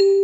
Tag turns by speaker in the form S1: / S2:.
S1: you